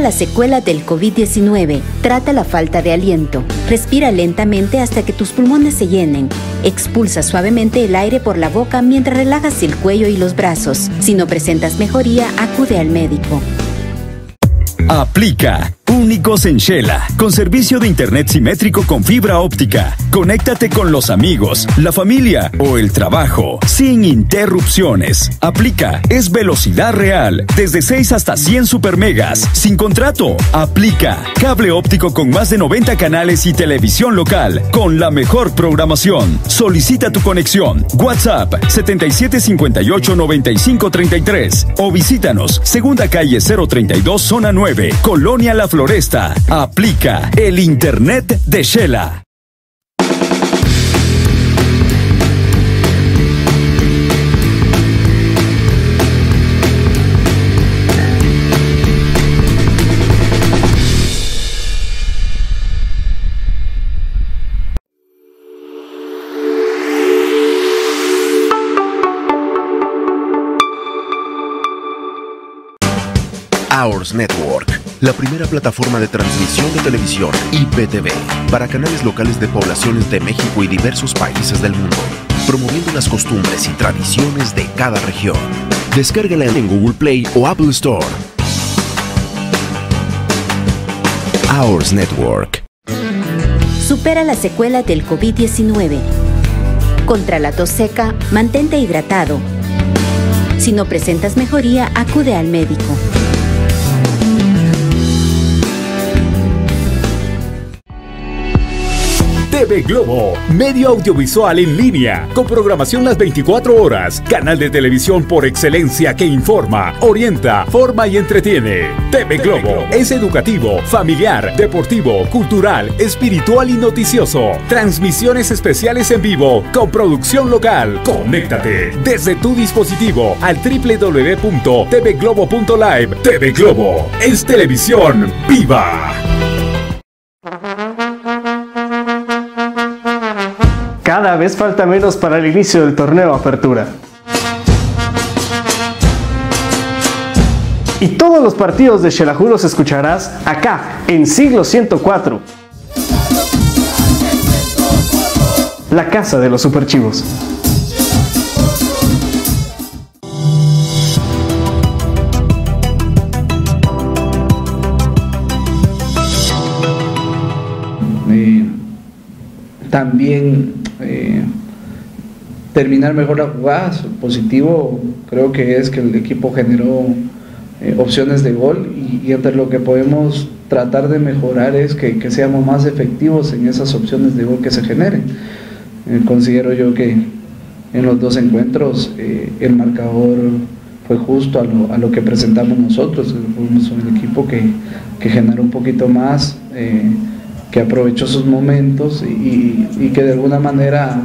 Supera las secuelas del COVID-19. Trata la falta de aliento. Respira lentamente hasta que tus pulmones se llenen. Expulsa suavemente el aire por la boca mientras relajas el cuello y los brazos. Si no presentas mejoría, acude al médico. Aplica. Únicos en con servicio de internet simétrico con fibra óptica. Conéctate con los amigos, la familia o el trabajo, sin interrupciones. Aplica, es velocidad real, desde 6 hasta 100 supermegas, sin contrato. Aplica, cable óptico con más de 90 canales y televisión local, con la mejor programación. Solicita tu conexión. WhatsApp 77589533 o visítanos, segunda calle 032, zona 9, Colonia La Flor Floresta. Aplica el Internet de Shela. Hours Network la primera plataforma de transmisión de televisión IPTV para canales locales de poblaciones de México y diversos países del mundo, promoviendo las costumbres y tradiciones de cada región. Descárgala en Google Play o Apple Store. Hours Network. Supera la secuela del COVID-19. Contra la tos seca, mantente hidratado. Si no presentas mejoría, acude al médico. TV Globo, medio audiovisual en línea, con programación las 24 horas, canal de televisión por excelencia que informa, orienta, forma y entretiene. TV Globo es educativo, familiar, deportivo, cultural, espiritual y noticioso. Transmisiones especiales en vivo con producción local. Conéctate desde tu dispositivo al www.tvglobo.live. TV Globo es televisión viva. Cada vez falta menos para el inicio del torneo Apertura. Y todos los partidos de Xelajú los escucharás acá, en Siglo 104. La casa de los superchivos. también eh, terminar mejor la jugada. Positivo creo que es que el equipo generó eh, opciones de gol y, entre lo que podemos tratar de mejorar es que, seamos más efectivos en esas opciones de gol que se generen. Eh, considero yo que en los dos encuentros el marcador fue justo a lo, que presentamos nosotros. Fuimos un equipo que, que generó un poquito más que aprovechó sus momentos y, que de alguna manera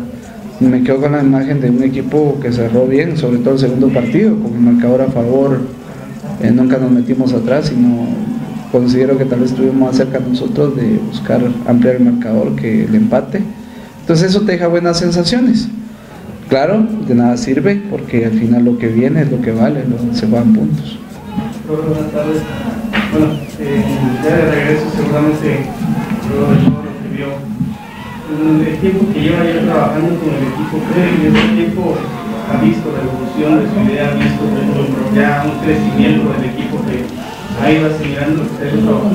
me quedo con la imagen de un equipo que cerró bien, sobre todo el segundo partido, con el marcador a favor. Eh, nunca nos metimos atrás, sino considero que tal vez estuvimos más cerca nosotros de buscar ampliar el marcador que el empate. Entonces eso te deja buenas sensaciones. Claro, de nada sirve porque al final lo que viene es lo que vale, se van puntos. Bueno, eh, ya de regreso seguramente el tiempo que lleva ya trabajando con el equipo, ¿cree que en ese tiempo ha visto la evolución de su idea, ha visto ya un crecimiento del equipo que ha ido acelerando el trabajo?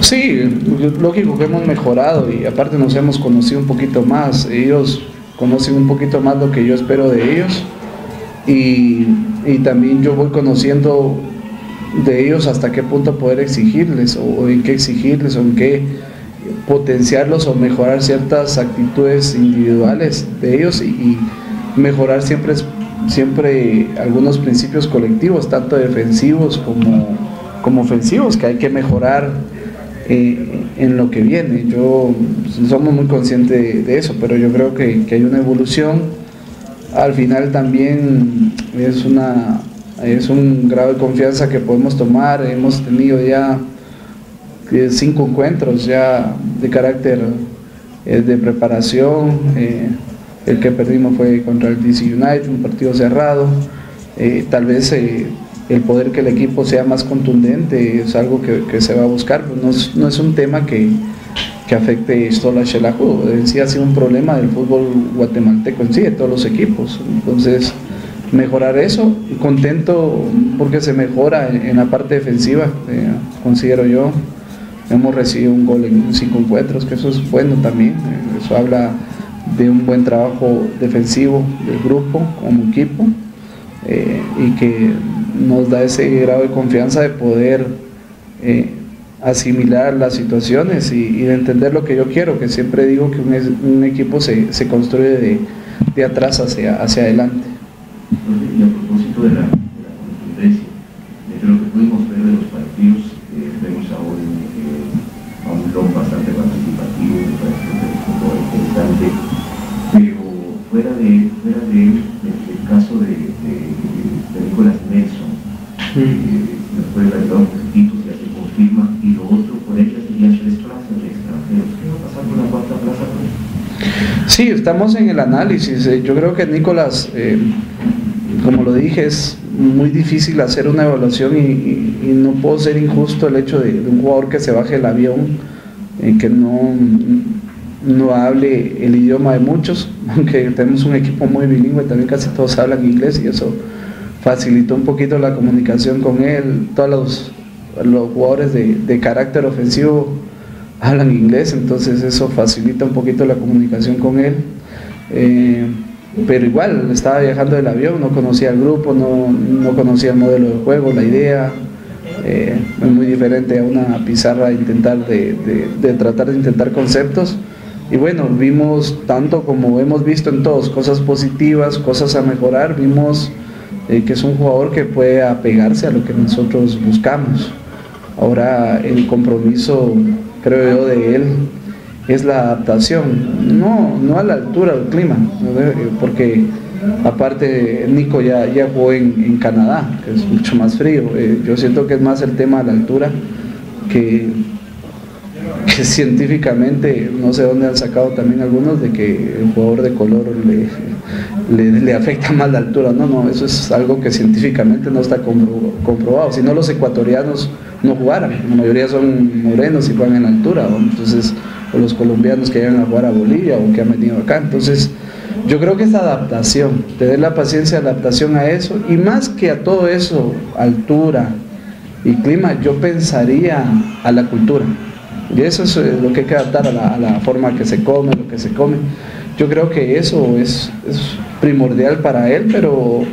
Sí, lógico que hemos mejorado y aparte nos hemos conocido un poquito más. Ellos conocen un poquito más lo que yo espero de ellos y, y también yo voy conociendo de ellos hasta qué punto poder exigirles o, en qué exigirles o en qué potenciarlos o mejorar ciertas actitudes individuales de ellos y, mejorar siempre, siempre algunos principios colectivos, tanto defensivos como, como ofensivos, que hay que mejorar eh, en lo que viene. Yo somos muy conscientes de, eso, pero yo creo que, que hay una evolución. Al final también es una es un grado de confianza que podemos tomar. Hemos tenido ya eh, cinco encuentros ya de carácter eh, de preparación. Eh, el que perdimos fue contra el DC United, un partido cerrado. tal vez el poder que el equipo sea más contundente es algo que, se va a buscar, pues no es, no es un tema que, que afecte solo a Xelajú, en sí ha sido un problema del fútbol guatemalteco en sí, de todos los equipos. Entonces, mejorar eso, contento porque se mejora en, la parte defensiva, eh, considero yo. Hemos recibido un gol en cinco encuentros, que eso es bueno también, eh, eso habla de un buen trabajo defensivo del grupo como equipo eh, y que nos da ese grado de confianza de poder asimilar las situaciones y, de entender lo que yo quiero, que siempre digo que un, equipo se, se, construye de, atrás hacia, hacia adelante. Y a propósito de la, de la contundencia, de lo que pudimos ver de los partidos, eh, vemos ahora eh, a un LOM bastante participativo, me parece un poco interesante, pero fuera de, fuera de el, caso de, de, Nicolás Nelson, mm. eh, puede dar un poquito si se confirma y lo otro por ella serían tres plazas de extranjeros. ¿Qué va a pasar con la cuarta plaza? Sí, estamos en el análisis. Eh, yo creo que Nicolás, eh, como lo dije, es muy difícil hacer una evaluación y, no puedo ser injusto el hecho de, un jugador que se baje el avión, eh, que no, no hable el idioma de muchos, aunque tenemos un equipo muy bilingüe, también casi todos hablan inglés y eso facilitó un poquito la comunicación con él. Todos los los jugadores de, carácter ofensivo hablan inglés, entonces eso facilita un poquito la comunicación con él. Eh, pero igual, estaba viajando del avión, no conocía el grupo, no, conocía el modelo de juego, la idea. Eh, es muy diferente a una pizarra intentar de, de, tratar de intentar conceptos. Y bueno, vimos tanto como hemos visto en todos, cosas positivas, cosas a mejorar, vimos eh, que es un jugador que puede apegarse a lo que nosotros buscamos. Ahora el compromiso, creo yo, de él es la adaptación, no, no a la altura del clima, porque aparte Nico ya, ya jugó en, Canadá, que es mucho más frío. Eh, yo siento que es más el tema de la altura que, que científicamente, no sé dónde han sacado también algunos, de que el jugador de color le, le, afecta más la altura. No, no, eso es algo que científicamente no está comprobado. Si no, los ecuatorianos no jugaran. La mayoría son morenos y juegan en altura, entonces, o los colombianos que llegan a jugar a Bolivia o que han venido acá. Entonces, yo creo que es adaptación, tener la paciencia de adaptación a eso, y más que a todo eso, altura y clima, yo pensaría a la cultura. Y eso es eh, lo que hay que adaptar a la, forma que se come, lo que se come. Yo creo que eso es, es primordial para él, pero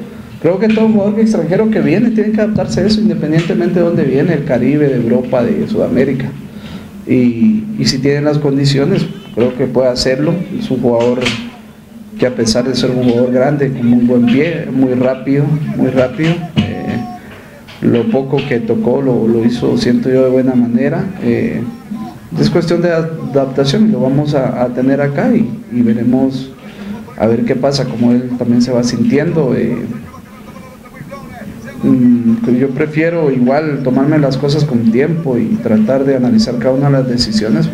Creo que todo jugador extranjero que viene tiene que adaptarse a eso, independientemente de dónde viene, el Caribe, de Europa, de Sudamérica. Y, si tiene las condiciones, creo que puede hacerlo. Es un jugador que a pesar de ser un jugador grande, con muy buen pie, muy rápido, muy rápido, eh, lo poco que tocó lo, hizo, siento yo, de buena manera. Eh, es cuestión de adaptación, lo vamos a, tener acá y, veremos a ver qué pasa, como él también se va sintiendo. Eh, Mm, yo prefiero igual tomarme las cosas con tiempo y tratar de analizar cada una de las decisiones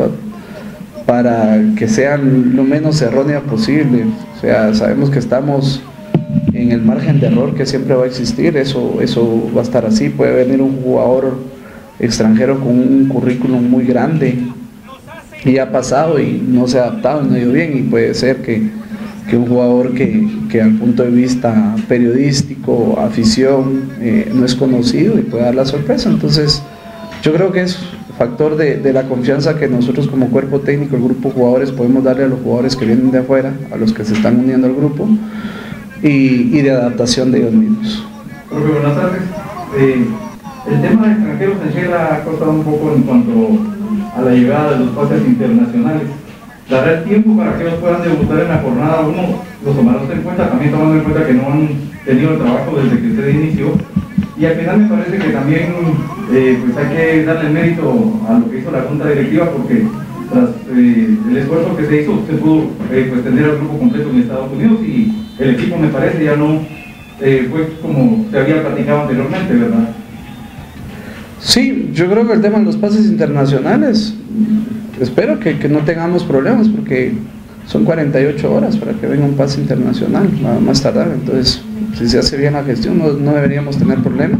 para, que sean lo menos erróneas posible. O sea, sabemos que estamos en el margen de error que siempre va a existir, eso, eso va a estar así. Puede venir un jugador extranjero con un currículum muy grande y ha pasado y no se ha adaptado, no ha ido bien y puede ser que que un jugador que, que al punto de vista periodístico, afición, eh, no es conocido y puede dar la sorpresa. Entonces, yo creo que es factor de, la confianza que nosotros como cuerpo técnico, el grupo jugadores, podemos darle a los jugadores que vienen de afuera, a los que se están uniendo al grupo, y, de adaptación de ellos mismos. Tardes. Eh, el tema de extranjeros en Chile ha costado un poco en cuanto a la llegada de los pases internacionales dará tiempo para que ellos puedan debutar en la jornada 1, los tomará en cuenta, también tomando en cuenta que no han tenido el trabajo desde que usted inició. Y al final me parece que también eh, pues hay que darle mérito a lo que hizo la Junta Directiva porque tras eh, el esfuerzo que se hizo, se pudo eh, pues, tener al grupo completo en Estados Unidos y el equipo me parece ya no fue como se había platicado anteriormente, ¿verdad? Sí, yo creo que el tema de los pases internacionales espero que, no tengamos problemas porque son 48 horas para que venga un pase internacional, más tardar. Entonces, si se hace bien la gestión, no, deberíamos tener problema.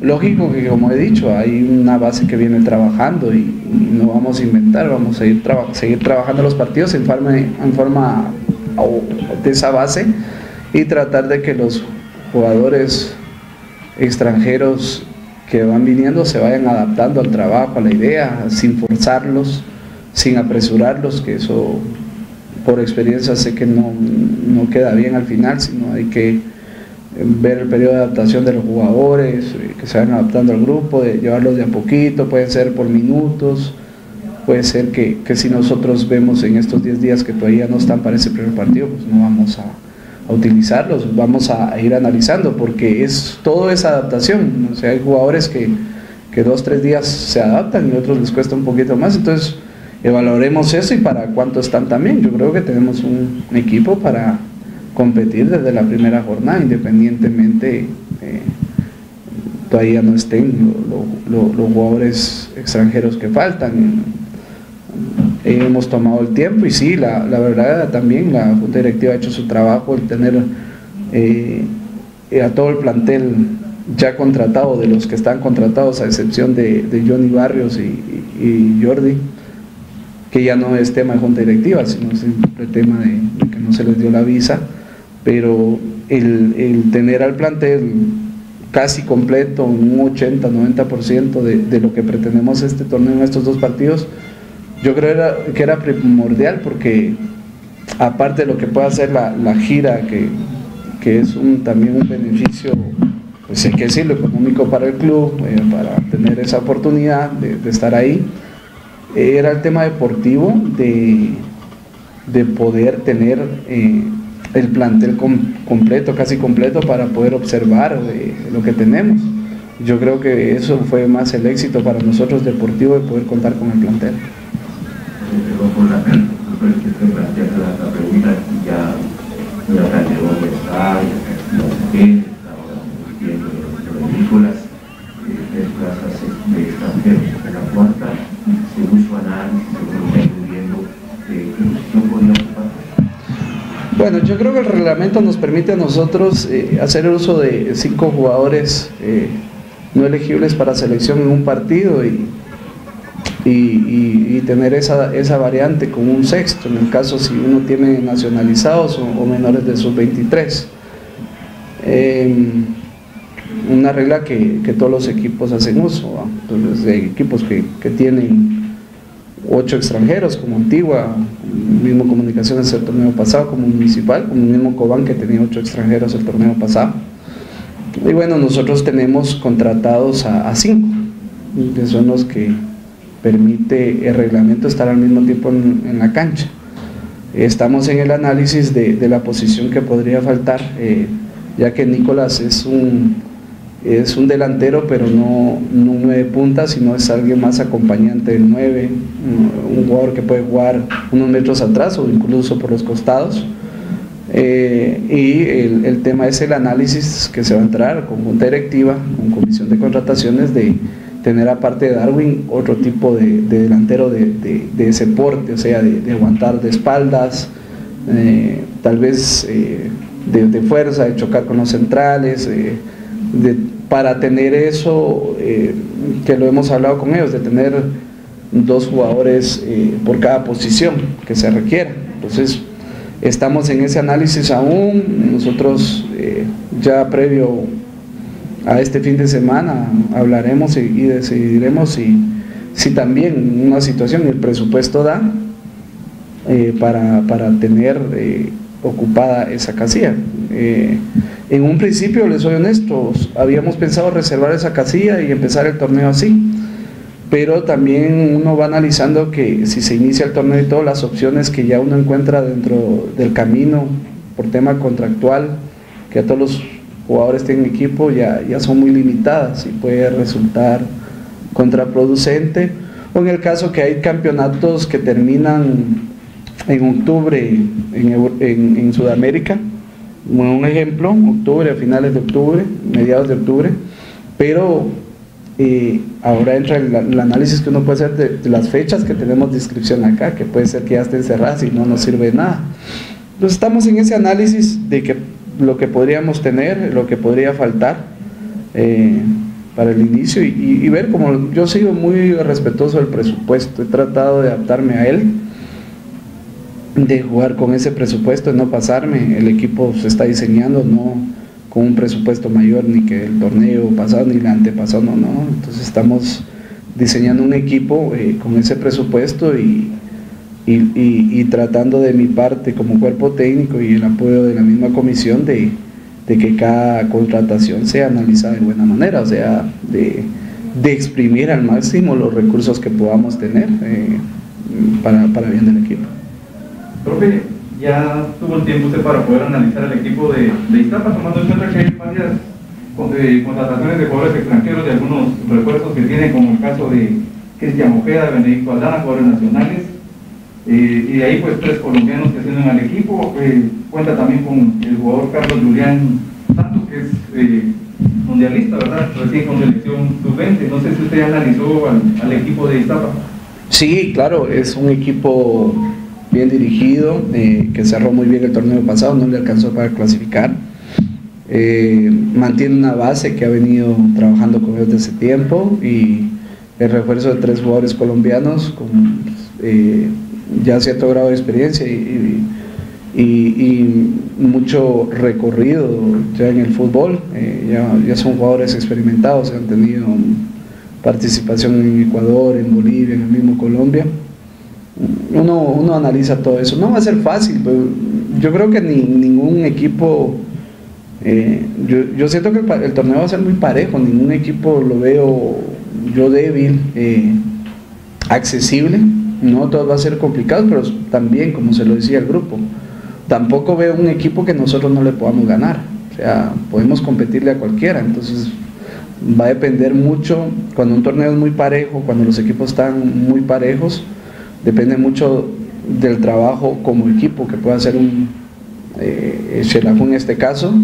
Lógico que, como he dicho, hay una base que viene trabajando y, no vamos a inventar, vamos a ir seguir trabajando los partidos en forma de esa base y tratar de que los jugadores extranjeros que van viniendo se vayan adaptando al trabajo, a la idea, sin forzarlos, sin apresurarlos, que eso por experiencia sé que no, queda bien al final, sino hay que eh, ver el periodo de adaptación de los jugadores, eh, que se vayan adaptando al grupo, de llevarlos de a poquito, puede ser por minutos, puede ser que, si nosotros vemos en estos 10 días que todavía no están para ese primer partido, pues no vamos a, utilizarlos, vamos a, ir analizando, porque es todo esa adaptación, o sea, hay jugadores que, que dos, tres días se adaptan y otros les cuesta un poquito más, entonces evaluaremos eso y para cuánto están también. Yo creo que tenemos un equipo para competir desde la primera jornada, independientemente eh, todavía no estén los jugadores extranjeros que faltan. hemos tomado el tiempo y sí, la, verdad también la Junta Directiva ha hecho su trabajo, el tener eh, a todo el plantel ya contratado, de los que están contratados, a excepción de, Johnny Barrios y Jordi que ya no es tema de junta directiva, sino es el tema de, que no se les dio la visa, pero el, tener al plantel casi completo, un 80-90% de, de lo que pretendemos este torneo en estos dos partidos, yo creo que era primordial porque aparte de lo que pueda hacer la, gira, que, es un, también un beneficio, pues hay que decirlo, económico para el club, eh, para tener esa oportunidad de estar ahí, era el tema deportivo de, de poder tener eh, el plantel completo, casi completo, para poder observar eh, lo que tenemos. Yo creo que eso fue más el éxito para nosotros deportivo de poder contar con el plantel. Yo creo que el reglamento nos permite a nosotros eh, hacer uso de cinco jugadores eh, no elegibles para selección en un partido y, y, tener esa, esa, variante con un sexto, en el caso si uno tiene nacionalizados o, menores de sus 23. Em, una regla que, todos los equipos hacen uso, entonces hay equipos que, que tienen ocho extranjeros como Antigua, mismo Comunicaciones el torneo pasado como municipal, como el mismo Cobán que tenía ocho extranjeros el torneo pasado. Y bueno, nosotros tenemos contratados a, cinco, que son los que permite el reglamento estar al mismo tiempo en, la cancha. Estamos en el análisis de, la posición que podría faltar, eh, ya que Nicolás es un es un delantero, pero no, un nueve puntas, sino es alguien más acompañante del 9, un, jugador que puede jugar unos metros atrás o incluso por los costados. Eh, y el, tema es el análisis que se va a entrar con junta directiva, con comisión de contrataciones, de tener aparte de Darwin otro tipo de, delantero de, ese porte, o sea, de, aguantar de espaldas, eh, tal vez eh, de, fuerza, de chocar con los centrales, de para tener eso, eh, que lo hemos hablado con ellos, de tener dos jugadores eh, por cada posición que se requiera. Entonces, estamos en ese análisis aún, nosotros eh, ya previo a este fin de semana hablaremos y, decidiremos si, si también una situación el presupuesto da para, para, tener ocupada esa casilla. En un principio, les soy honesto, habíamos pensado reservar esa casilla y empezar el torneo así, pero también uno va analizando que si se inicia el torneo y todas las opciones que ya uno encuentra dentro del camino por tema contractual, que a todos los jugadores tienen equipo, ya, ya son muy limitadas y puede resultar contraproducente. O en el caso que hay campeonatos que terminan en octubre en, en Sudamérica, un ejemplo, octubre, a finales de octubre, mediados de octubre, pero eh, ahora entra el, análisis que uno puede hacer de, las fechas que tenemos de inscripción acá, que puede ser que ya estén cerradas y no nos sirve de nada. Entonces estamos en ese análisis de que lo que podríamos tener, lo que podría faltar eh, para el inicio y, ver como yo sigo muy respetuoso del presupuesto, he tratado de adaptarme a él, de jugar con ese presupuesto, de no pasarme, el equipo se está diseñando, no con un presupuesto mayor ni que el torneo pasado ni el antepasado, no, no, entonces estamos diseñando un equipo eh, con ese presupuesto y, y, tratando de mi parte como cuerpo técnico y el apoyo de la misma comisión de, que cada contratación sea analizada de buena manera, o sea, de, exprimir al máximo los recursos que podamos tener eh, para, para bien del equipo. Profe, ya tuvo el tiempo usted para poder analizar el equipo de, de Iztapa, tomando en cuenta que hay varias eh, contrataciones de jugadores extranjeros de algunos refuerzos que tienen, como el caso de Cristian Ojeda, Benedicto Aldana, jugadores nacionales, eh, y de ahí pues tres colombianos que tienen al equipo, eh, cuenta también con el jugador Carlos Julián Santos, que es mundialista, ¿verdad? Recién con selección sub-20, no sé si usted analizó al, al equipo de Iztapa. Sí, claro, es un equipo bien dirigido, eh, que cerró muy bien el torneo pasado, no le alcanzó para clasificar. Eh, mantiene una base que ha venido trabajando con ellos desde tiempo y el refuerzo de tres jugadores colombianos con eh, ya cierto grado de experiencia y, mucho recorrido ya en el fútbol. ya, ya, son jugadores experimentados, han tenido participación en Ecuador, en Bolivia, en el mismo Colombia uno, uno analiza todo eso. No va a ser fácil, yo creo que ni, ningún equipo, eh, yo, siento que el, torneo va a ser muy parejo, ningún equipo lo veo yo débil, eh, accesible, no todo va a ser complicado, pero también, como se lo decía el grupo, tampoco veo un equipo que nosotros no le podamos ganar, o sea, podemos competirle a cualquiera, entonces va a depender mucho cuando un torneo es muy parejo, cuando los equipos están muy parejos, depende mucho del trabajo como equipo que pueda hacer un eh, en este caso,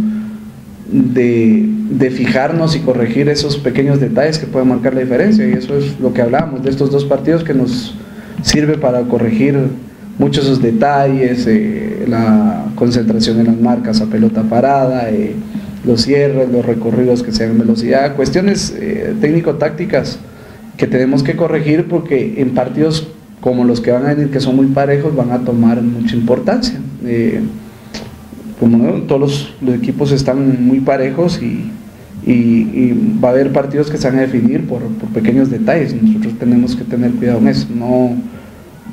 de, fijarnos y corregir esos pequeños detalles que pueden marcar la diferencia. Y eso es lo que hablábamos de estos dos partidos que nos sirve para corregir muchos esos detalles, eh, la concentración en las marcas a pelota parada, eh, los cierres, los recorridos que sean velocidad, cuestiones eh, técnico-tácticas que tenemos que corregir porque en partidos como los que van a venir, que son muy parejos, van a tomar mucha importancia. Eh, como todos los, equipos están muy parejos y, va a haber partidos que se van a definir por, pequeños detalles. Nosotros tenemos que tener cuidado en eso. No,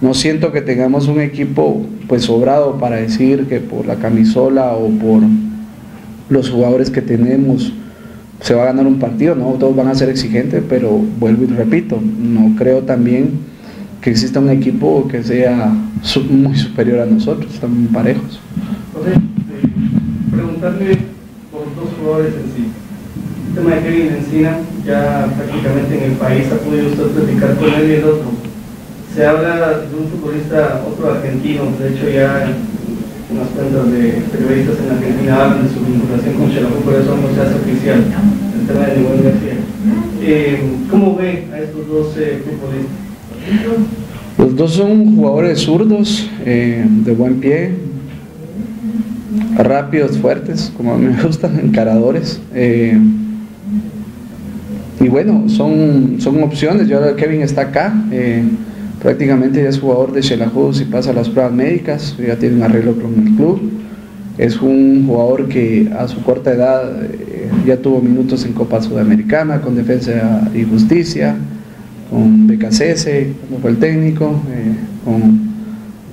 no siento que tengamos un equipo pues sobrado para decir que por la camisola o por los jugadores que tenemos se va a ganar un partido, no, todos van a ser exigentes, pero vuelvo y repito, no creo también que exista un equipo que sea muy superior a nosotros, están parejos. José, eh, preguntarle por dos jugadores en sí. El tema de Kevin Encina, ya prácticamente en el país ha podido usted platicar con él y el otro. Se habla de un futbolista, otro argentino, de hecho ya en unas cuentas de periodistas en Argentina hablan de su vinculación con Xelajú, por eso no se hace oficial el tema de Miguel García. Eh, ¿Cómo ve a estos dos eh, futbolistas? Los dos son jugadores zurdos, eh, de buen pie, rápidos, fuertes, como me gustan, encaradores. Eh, y bueno, son, son opciones. Yo Kevin está acá, eh, prácticamente ya es jugador de Xelajú y pasa las pruebas médicas, ya tiene un arreglo con el club. Es un jugador que a su corta edad ya tuvo minutos en Copa Sudamericana con Defensa y Justicia con BKCS, como fue el técnico, eh,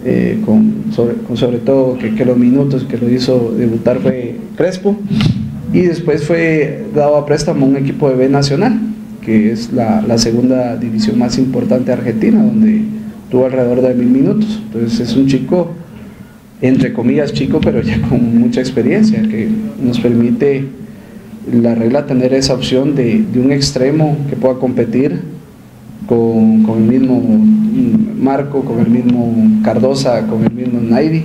eh, con, sobre, todo que, los minutos que lo hizo debutar fue Crespo, y después fue dado a préstamo a un equipo de B Nacional, que es la, segunda división más importante de Argentina, donde tuvo alrededor de mil minutos. Entonces es un chico, entre comillas chico, pero ya con mucha experiencia, que nos permite la regla tener esa opción de, de un extremo que pueda competir con, el mismo Marco, con el mismo Cardosa, con el mismo Nairi,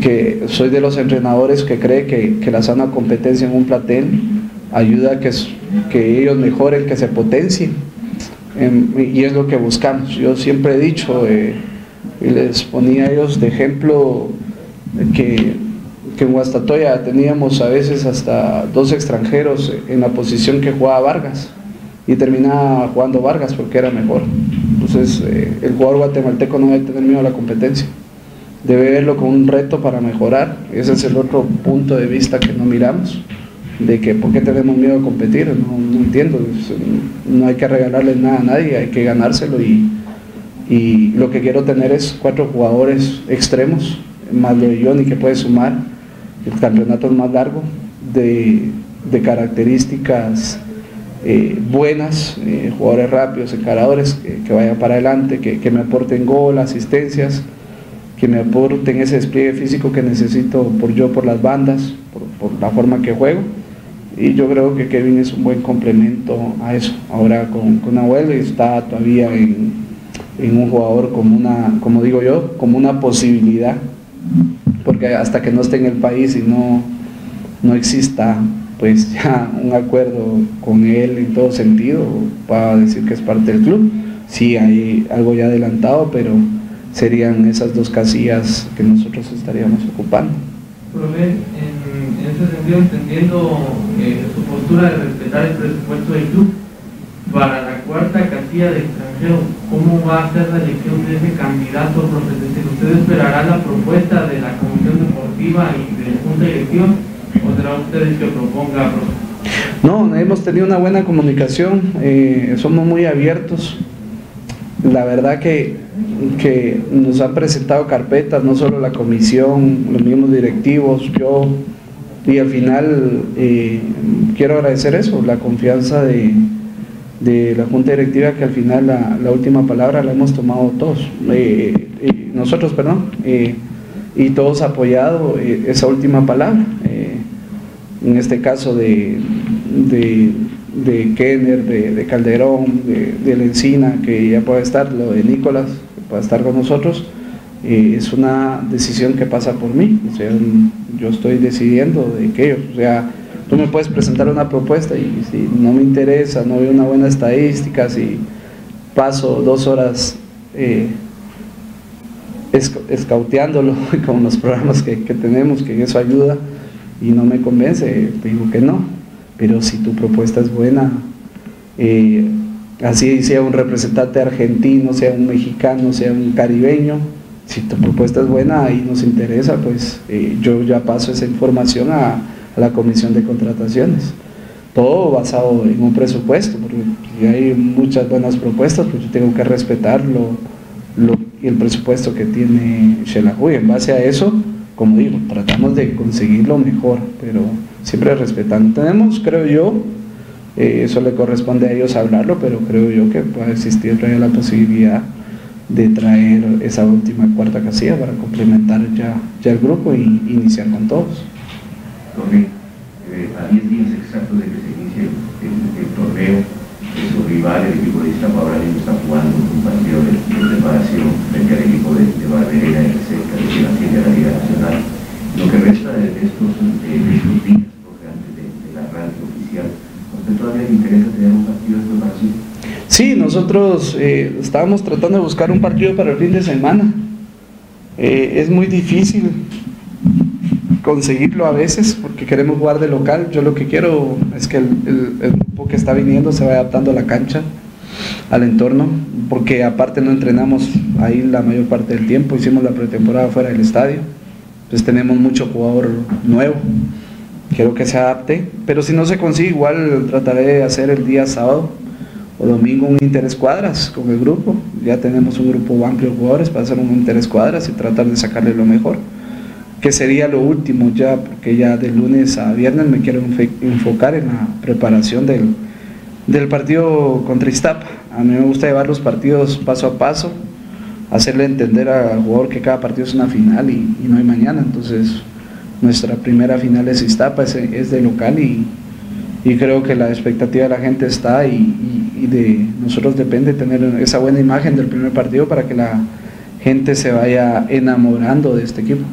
que soy de los entrenadores que cree que, la sana competencia en un platel ayuda a que que ellos mejoren, que se potencien. Em, y es lo que buscamos. Yo siempre he dicho, eh, y les ponía a ellos de ejemplo, que, que en Guastatoya teníamos a veces hasta dos extranjeros en la posición que jugaba Vargas y terminaba jugando Vargas porque era mejor. Entonces eh, el jugador guatemalteco no debe tener miedo a la competencia, debe verlo como un reto para mejorar. Ese es el otro punto de vista que no miramos, de que por qué tenemos miedo a competir, no, entiendo, no hay que regalarle nada a nadie, hay que ganárselo y, y lo que quiero tener es cuatro jugadores extremos, más lo de Johnny que puede sumar, el campeonato es más largo, de, de características eh, buenas, eh, jugadores rápidos, encaradores, que, vayan para adelante, que, que, me aporten gol, asistencias, que me aporten ese despliegue físico que necesito por yo, por las bandas, por, por, la forma que juego. Y yo creo que Kevin es un buen complemento a eso. Ahora con, con Abuelo está todavía en, en un jugador como una, como digo yo, como una posibilidad, porque hasta que no esté en el país y no, no exista pues ya un acuerdo con él en todo sentido para decir que es parte del club. Sí, hay algo ya adelantado, pero serían esas dos casillas que nosotros estaríamos ocupando. Profe, en, ese sentido, entendiendo eh, su postura de respetar el presupuesto del club, para la cuarta casilla de extranjero, ¿cómo va a ser la elección de ese candidato, profe? ¿Usted esperará la propuesta de la Comisión Deportiva y de la Junta Directiva? ¿O será ustedes que proponga? No, hemos tenido una buena comunicación, eh, somos muy abiertos. La verdad que, que nos han presentado carpetas, no solo la comisión, los mismos directivos, yo, y al final eh, quiero agradecer eso, la confianza de, de, la Junta Directiva, que al final la, última palabra la hemos tomado todos, eh, nosotros, perdón, y todos apoyado esa última palabra en este caso de, de, de Kenner, de, Calderón, de, de Lencina, que ya puede estar, lo de Nicolás, que puede estar con nosotros, eh, es una decisión que pasa por mí, o sea, yo estoy decidiendo de que o sea, tú me puedes presentar una propuesta y si no me interesa, no veo una buena estadística, si paso dos horas eh, escauteándolo con los programas que, que tenemos, que eso ayuda, y no me convence, digo que no. Pero si tu propuesta es buena, eh, así sea un representante argentino, sea un mexicano, sea un caribeño, si tu propuesta es buena y nos interesa, pues eh, yo ya paso esa información a, la comisión de contrataciones. Todo basado en un presupuesto, porque si hay muchas buenas propuestas, pues yo tengo que respetar lo, el presupuesto que tiene Xelajuy. En base a eso, como digo, tratamos de conseguir lo mejor, pero siempre respetando. Tenemos, creo yo, eh, eso le corresponde a ellos hablarlo, pero creo yo que puede existir la posibilidad de traer esa última cuarta casilla para complementar ya, ya el grupo y iniciar con todos. Torneo, eh, a 10 días exactos de que se inicie el, torneo, rival, el equipo de Iztapalapa, está jugando un partido de, de preparación frente al equipo de, de Barberena en cerca de la de la Liga Nacional. Lo que resta de estos, de estos días, porque antes de, de la radio oficial, ¿a usted todavía le interesa tener un partido de preparación? Sí, nosotros eh, estábamos tratando de buscar un partido para el fin de semana. Eh, es muy difícil conseguirlo a veces porque queremos jugar de local. Yo lo que quiero es que el, grupo que está viniendo se vaya adaptando a la cancha, al entorno, porque aparte no entrenamos ahí la mayor parte del tiempo, hicimos la pretemporada fuera del estadio, entonces tenemos mucho jugador nuevo. Quiero que se adapte, pero si no se consigue, igual trataré de hacer el día sábado o domingo un interescuadras con el grupo. Ya tenemos un grupo amplio de jugadores para hacer un interescuadras y tratar de sacarle lo mejor que sería lo último ya, porque ya de lunes a viernes me quiero enfocar en la preparación del, del partido contra Iztapa. A mí me gusta llevar los partidos paso a paso, hacerle entender al jugador que cada partido es una final y, no hay mañana. Entonces, nuestra primera final es Iztapa, es, es de local y, y, creo que la expectativa de la gente está y, y de nosotros depende tener esa buena imagen del primer partido para que la gente se vaya enamorando de este equipo.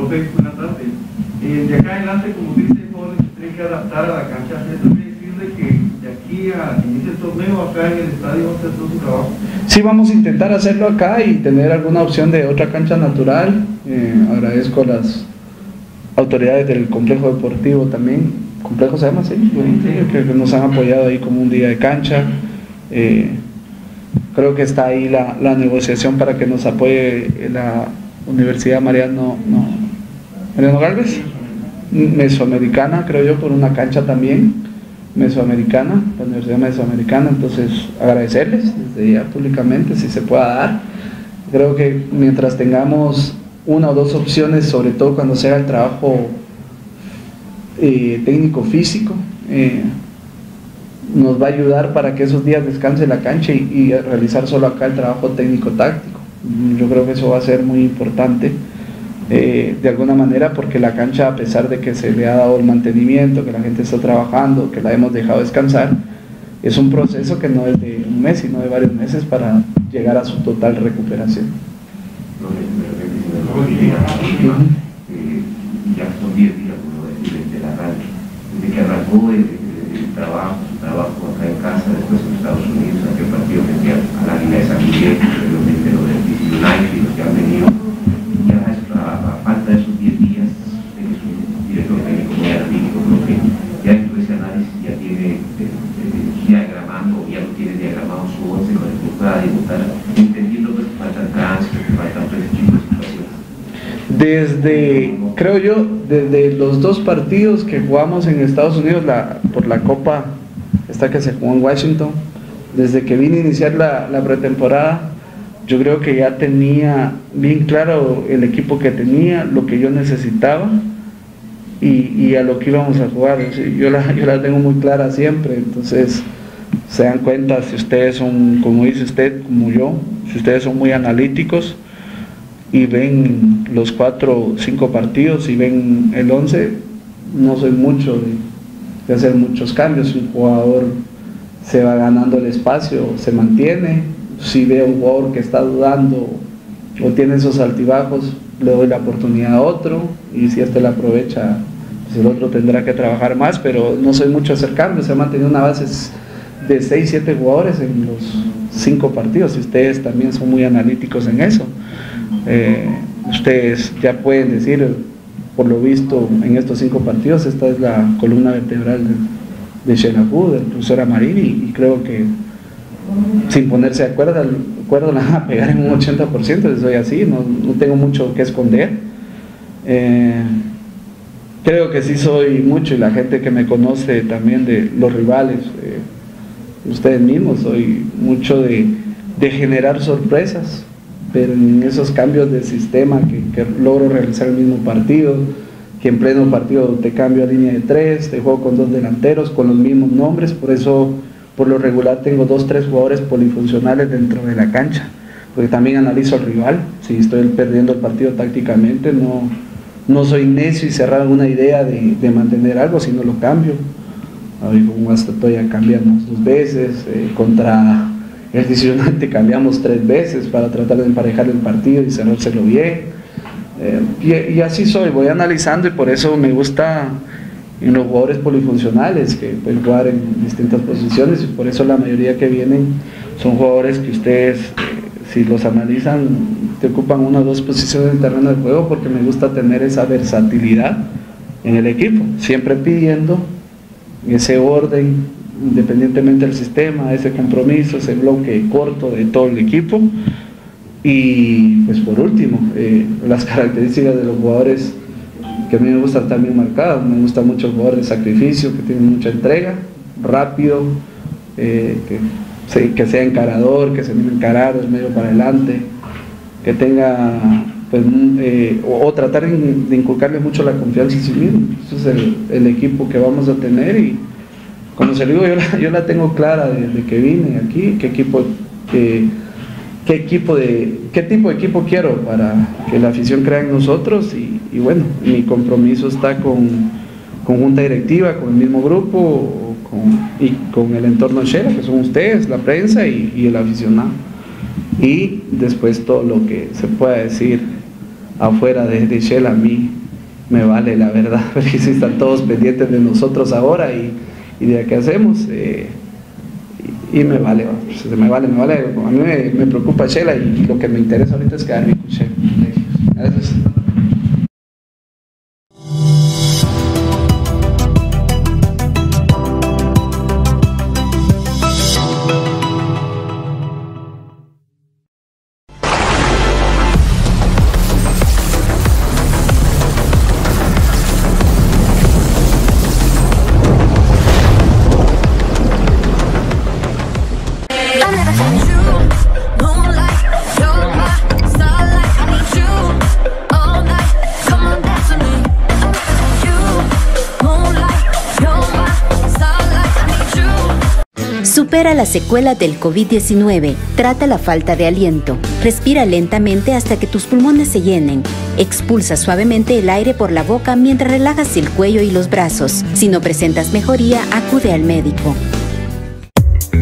Profe, buenas tardes. Eh, de acá adelante, como dice, jóvenes se tienen que adaptar a la cancha. Esto quiere decir de que de aquí a inicio el torneo acá en el estadio va a hacer todo su trabajo? Sí, vamos a intentar hacerlo acá y tener alguna opción de otra cancha natural. Eh, agradezco a las autoridades del complejo deportivo también. ¿Complejo se llama? Sí, que, que nos han apoyado ahí como un día de cancha. Eh, creo que está ahí la, la, negociación para que nos apoye la Universidad Mariano, no, Mariano Galvez, Mesoamericana, creo yo, por una cancha también, Mesoamericana, la Universidad Mesoamericana, entonces agradecerles desde ya públicamente si se pueda dar. Creo que mientras tengamos una o dos opciones, sobre todo cuando sea el trabajo eh, técnico físico, eh, nos va a ayudar para que esos días descanse la cancha y, realizar solo acá el trabajo técnico-táctico. Yo creo que eso va a ser muy importante eh, de alguna manera porque la cancha, a pesar de que se le ha dado el mantenimiento, que la gente está trabajando, que la hemos dejado descansar, es un proceso que no es de un mes, sino de varios meses para llegar a su total recuperación. Ya son 10 días, desde la desde que arrancó el, trabajo, su trabajo acá en casa, después en Estados Unidos, aquel partido que a la Liga de San Miguel, los de los del los que han venido, ya a, falta de esos 10 días, de que es un director técnico muy analítico, creo que ya en ese análisis ya tiene diagramando, ya lo tiene diagramado su once con el que pueda debutar, entendiendo pues, que faltan tránsito, que faltan todo ese tipo de situaciones. Desde, creo yo, desde los dos partidos que jugamos en Estados Unidos por la Copa, esta que se jugó en Washington, desde que vine a iniciar la, pretemporada, yo creo que ya tenía bien claro el equipo que tenía, lo que yo necesitaba y, y a lo que íbamos a jugar. Yo la, yo la tengo muy clara siempre, entonces se dan cuenta si ustedes son, como dice usted, como yo, si ustedes son muy analíticos y ven los cuatro cinco partidos y ven el once, no soy mucho de, hacer muchos cambios. Un jugador se va ganando el espacio, se mantiene. Si veo un jugador que está dudando o tiene esos altibajos, le doy la oportunidad a otro y si este la aprovecha, pues el otro tendrá que trabajar más, pero no soy mucho hacer cambios. Se ha mantenido una base de 6, 7 jugadores en los cinco partidos y ustedes también son muy analíticos en eso. Eh, ustedes ya pueden decir, por lo visto en estos cinco partidos, esta es la columna vertebral de, de Xelajú, del profesor Amarín, y, creo que sin ponerse de acuerdo, acuerdo la van a pegar en un 80%, soy así, no, tengo mucho que esconder. Eh, creo que sí soy mucho, y la gente que me conoce también de los rivales, eh, ustedes mismos, soy mucho de generar sorpresas, pero en esos cambios de sistema que, logro realizar el mismo partido, que en pleno partido te cambio a línea de tres, te juego con dos delanteros, con los mismos nombres, por eso por lo regular tengo dos, tres jugadores polifuncionales dentro de la cancha, porque también analizo al rival, si estoy perdiendo el partido tácticamente, no, no soy necio y cerrado en una idea de, de, mantener algo, sino lo cambio. Hoy con Guastatoya cambiamos dos veces, eh, contra el dicionante cambiamos tres veces para tratar de emparejar el partido y cerrárselo bien. Eh, y, y, así soy, voy analizando y por eso me gusta en los jugadores polifuncionales que pueden jugar en distintas posiciones y por eso la mayoría que vienen son jugadores que ustedes, eh, si los analizan, te ocupan una o dos posiciones en el terreno de juego porque me gusta tener esa versatilidad en el equipo, siempre pidiendo ese orden independientemente del sistema, ese compromiso, ese bloque corto de todo el equipo. Y pues por último, eh, las características de los jugadores que a mí me gustan también marcadas, me gusta mucho el jugador de sacrificio, que tiene mucha entrega, rápido, eh, que, sea encarador, que se a encarar del medio para adelante, que tenga, pues, eh, o, o, tratar de inculcarle mucho la confianza en sí mismo. Ese es el, el equipo que vamos a tener y como se lo digo, yo la, tengo clara desde que vine aquí, qué equipo, qué, equipo de, qué tipo de equipo quiero para que la afición crea en nosotros y, bueno, mi compromiso está con, junta directiva, con el mismo grupo y con el entorno Shera, que son ustedes, la prensa y, el aficionado. Y después todo lo que se pueda decir afuera de, de a mí me vale la verdad, porque si están todos pendientes de nosotros ahora y de qué hacemos. Eh, y, me vale, pues, me vale, me vale. A mí me, preocupa Shela y, lo que me interesa ahorita es quedarme con Shela. Gracias. Supera la secuela del COVID-19. Trata la falta de aliento. Respira lentamente hasta que tus pulmones se llenen. Expulsa suavemente el aire por la boca mientras relajas el cuello y los brazos. Si no presentas mejoría, acude al médico.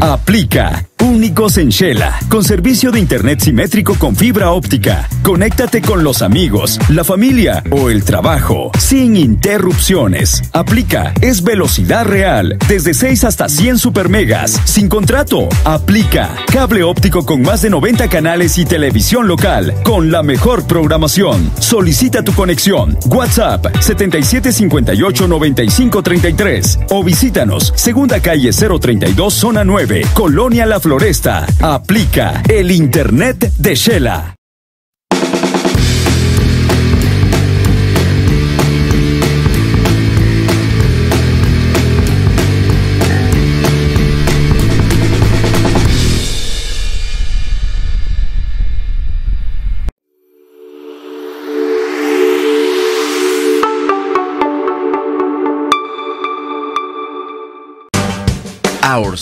Aplica Únicos en Shela, con servicio de Internet simétrico con fibra óptica. Conéctate con los amigos, la familia o el trabajo, sin interrupciones. Aplica, es velocidad real, desde 6 hasta 100 supermegas, sin contrato. Aplica, cable óptico con más de 90 canales y televisión local, con la mejor programación. Solicita tu conexión. WhatsApp 77589533 o visítanos, segunda calle 032, zona 9, Colonia La Floresta. Aplica el Internet de Shela.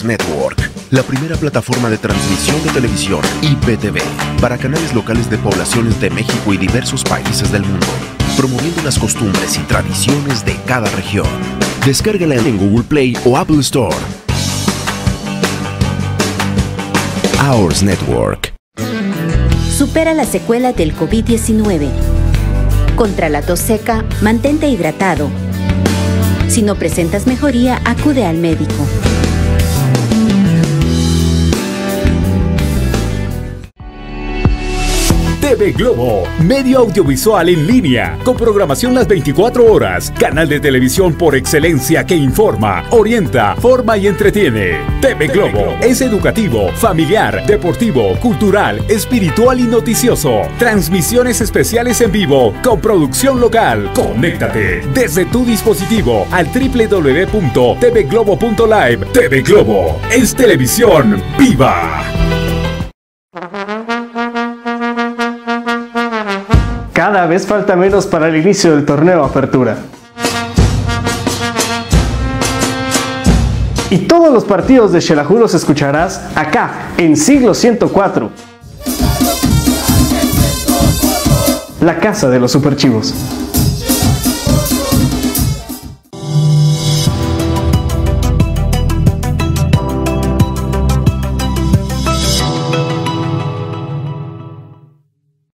Network, la primera plataforma de transmisión de televisión IPTV para canales locales de poblaciones de México y diversos países del mundo, promoviendo las costumbres y tradiciones de cada región. Descárgala en Google Play o Apple Store. Hours Network. Supera la secuela del COVID-19. Contra la tos seca, mantente hidratado. Si no presentas mejoría, acude al médico. TV Globo, medio audiovisual en línea, con programación las 24 horas, canal de televisión por excelencia que informa, orienta, forma y entretiene. TV Globo es educativo, familiar, deportivo, cultural, espiritual y noticioso. Transmisiones especiales en vivo con producción local. Conéctate desde tu dispositivo al www.tvglobo.live. TV Globo es televisión viva. Cada vez falta menos para el inicio del torneo Apertura. Y todos los partidos de Xelajú los escucharás acá, en Siglo 104. La casa de los superchivos.